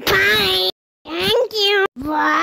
Bye. Thank you. Bye.